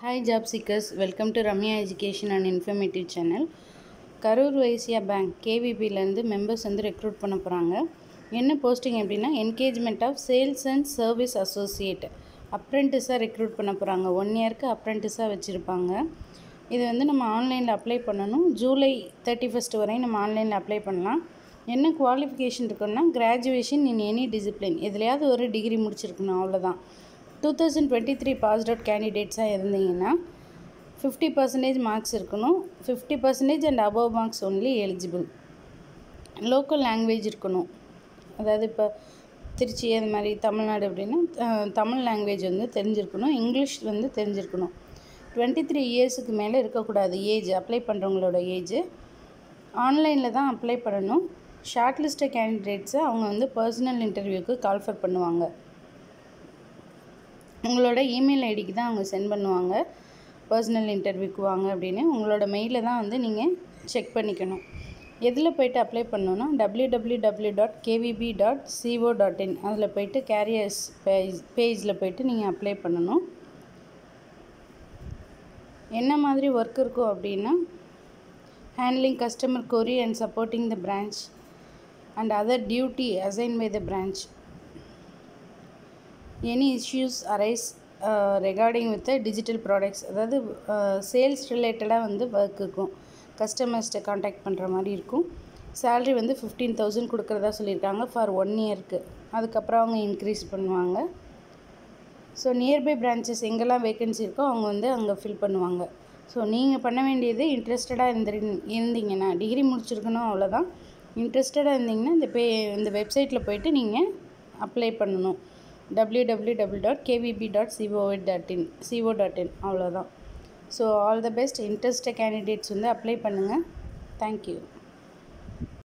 Hi job seekers welcome to Ramya education and informative channel Karur Vysya Bank கேவிபிலேருந்து members வந்து recruit பண்ண போகிறாங்க என்ன posting அப்படின்னா engagement of sales and service associate அப்ரெண்டிஸாக recruit பண்ண போகிறாங்க one இயருக்கு அப்ரெண்டிஸாக வச்சுருப்பாங்க. இது வந்து நம்ம ஆன்லைனில் அப்ளை பண்ணணும். ஜூலை தேர்ட்டி ஃபஸ்ட் வரையும் நம்ம ஆன்லைனில் அப்ளை பண்ணலாம். என்ன குவாலிஃபிகேஷன் இருக்குன்னா கிராஜுவேஷன் இன் எனி டிசிப்ளின் எதுலையாவது ஒரு டிகிரி முடிச்சிருக்கணும் அவ்வளோதான் two thousand twenty three passed out கேண்டிடேட்ஸாக இருந்தீங்கன்னா ஃபிஃப்டி பர்சன்டேஜ் மார்க்ஸ் இருக்கணும். Fifty percentage and above marks only eligible local language இருக்கணும். அதாவது இப்போ திருச்சி அது மாதிரி தமிழ்நாடு அப்படின்னா தமிழ் லாங்குவேஜ் வந்து தெரிஞ்சிருக்கணும். இங்கிலீஷ் வந்து தெரிஞ்சிருக்கணும். டுவெண்ட்டி த்ரீ இயர்ஸுக்கு மேலே இருக்கக்கூடாது. ஏஜ் அப்ளை பண்ணுறவங்களோட ஏஜ் ஆன்லைனில் தான் அப்ளை பண்ணணும். ஷார்ட் லிஸ்ட்டை கேண்டிடேட்ஸை அவங்க வந்து பர்சனல் இன்டர்வியூக்கு கால்ஃபர் பண்ணுவாங்க. உங்களோட இமெயில் ஐடிக்கு தான் அவங்க சென்ட் பண்ணுவாங்க. பர்சனல் இன்டர்வியூக்கு வாங்க அப்படின்னு. உங்களோட மெயிலில் தான் வந்து நீங்கள் செக் பண்ணிக்கணும். எதில் போயிட்டு அப்ளை பண்ணோன்னா W W W dot KVB dot C O dot in அதில் போயிட்டு கேரியர்ஸ் பேஜ் பேஜில் போய்ட்டு நீங்கள் அப்ளை பண்ணணும். என்ன மாதிரி ஒர்க் இருக்கும் அப்படின்னா handling customer query and supporting the branch and other duty assign by the branch any issues arise regarding with digital products அதாவது uh, சேல்ஸ் ரிலேட்டடாக வந்து ஒர்க் இருக்கும். கஸ்டமர்ஸ்ட்டை காண்டாக்ட் பண்ணுற மாதிரி இருக்கும். சேல்ரி வந்து ஃபிஃப்டீன் தௌசண்ட் கொடுக்குறதா சொல்லியிருக்காங்க ஃபார் ஒன் இயர்க்கு அதுக்கப்புறம் அவங்க இன்க்ரீஸ் பண்ணுவாங்க. ஸோ நியர்பை பிரான்ச்சஸ் எங்கெல்லாம் வேகன்சி இருக்கோ அவங்க வந்து அங்கே ஃபில் பண்ணுவாங்க. ஸோ நீங்கள் பண்ண வேண்டியது இன்ட்ரெஸ்டடாக இருந்து இருந்தீங்கன்னா டிகிரி முடிச்சிருக்கணும் அவ்வளோதான் இன்ட்ரெஸ்டடாக இருந்தீங்கன்னா இந்த பே இந்த வெப்சைட்டில் போயிட்டு நீங்கள் அப்ளை பண்ணணும். W W W dot KVB dot C O dot in C O dot in அவ்வளோதான் so all the best interest candidates வந்து அப்ளை பண்ணுங்கள் தேங்க்யூ